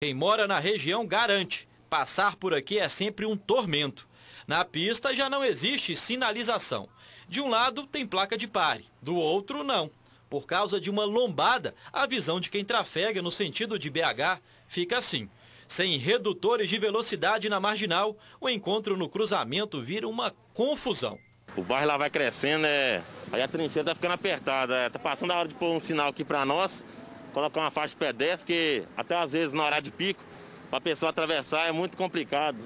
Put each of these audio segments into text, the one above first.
Quem mora na região garante, passar por aqui é sempre um tormento. Na pista já não existe sinalização. De um lado tem placa de pare, do outro não. Por causa de uma lombada, a visão de quem trafega no sentido de BH fica assim. Sem redutores de velocidade na marginal, o encontro no cruzamento vira uma confusão. O bairro lá vai crescendo, é... aí a trincheira tá ficando apertada. É... Tá passando a hora de pôr um sinal aqui para nós colocar uma faixa de pedestre, que até às vezes na hora de pico, para a pessoa atravessar é muito complicado.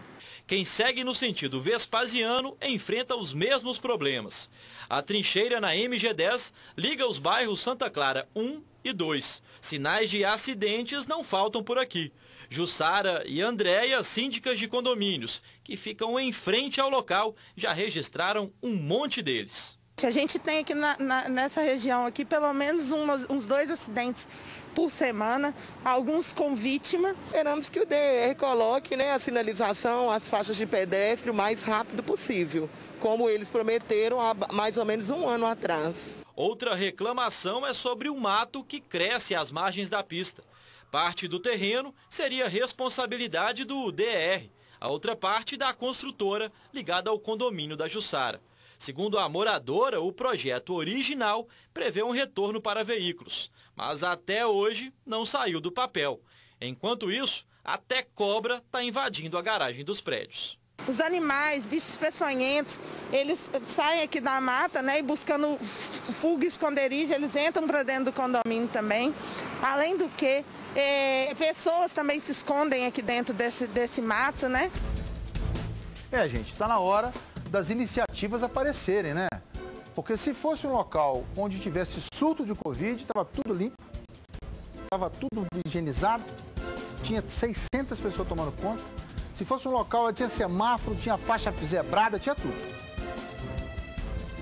Quem segue no sentido Vespasiano enfrenta os mesmos problemas. A trincheira na MG10 liga os bairros Santa Clara 1 e 2. Sinais de acidentes não faltam por aqui. Jussara e Andréia, síndicas de condomínios, que ficam em frente ao local, já registraram um monte deles. A gente tem aqui na, na, nessa região aqui pelo menos umas, uns dois acidentes por semana, alguns com vítima. Esperamos que o DR coloque né, a sinalização, as faixas de pedestre o mais rápido possível, como eles prometeram há mais ou menos um ano atrás. Outra reclamação é sobre o mato que cresce às margens da pista. Parte do terreno seria responsabilidade do DR, a outra parte da construtora ligada ao condomínio da Jussara. Segundo a moradora, o projeto original prevê um retorno para veículos, mas até hoje não saiu do papel. Enquanto isso, até cobra está invadindo a garagem dos prédios. Os animais, bichos peçonhentos, eles saem aqui da mata, né, e buscando fuga e esconderijo, eles entram para dentro do condomínio também. Além do que, é, pessoas também se escondem aqui dentro desse, desse mato, né? É, gente, está na hora das iniciativas aparecerem, né? Porque se fosse um local onde tivesse surto de Covid, estava tudo limpo, estava tudo higienizado, tinha 600 pessoas tomando conta. Se fosse um local tinha semáforo, tinha faixa zebrada, tinha tudo.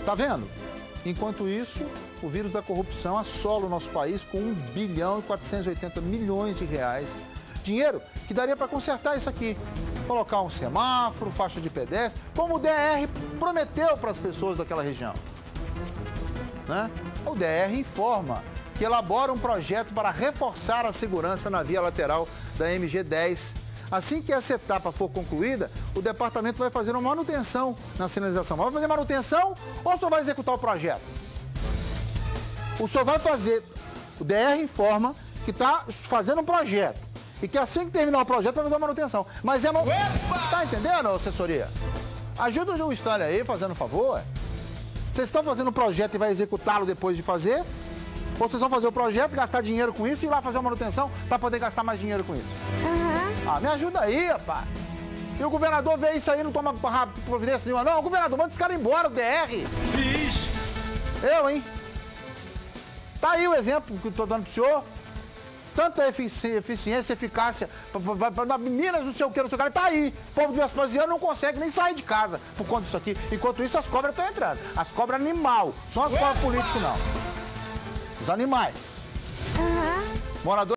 Tá vendo? Enquanto isso, o vírus da corrupção assola o nosso país com 1 bilhão e 480 milhões de reais. Dinheiro que daria para consertar isso aqui colocar um semáforo, faixa de pedestre, como o DR prometeu para as pessoas daquela região. Né? O DR informa que elabora um projeto para reforçar a segurança na via lateral da MG10. Assim que essa etapa for concluída, o departamento vai fazer uma manutenção na sinalização. Vai fazer manutenção ou só vai executar o projeto? O senhor vai fazer. O DR informa que está fazendo um projeto. E que assim que terminar o projeto vai fazer a manutenção. Mas é... Mo... Tá entendendo, assessoria? Ajuda o Stanley aí, fazendo um favor. Vocês estão fazendo o projeto e vai executá-lo depois de fazer? Ou vocês vão fazer o projeto, gastar dinheiro com isso e ir lá fazer uma manutenção para poder gastar mais dinheiro com isso? Uhum. Ah, me ajuda aí, rapaz. E o governador vê isso aí e não toma providência nenhuma, não? O governador, manda esse cara embora, o DR. Fiz. Eu, hein? Tá aí o exemplo que eu tô dando pro senhor tanta eficiência, eficácia, para Minas, não sei o que, não sei o que, tá aí. O povo de Vespasiano não consegue nem sair de casa por conta disso aqui. Enquanto isso, as cobras estão entrando. As cobras animal, são as cobras políticas, não. Os animais. Uhum. Morador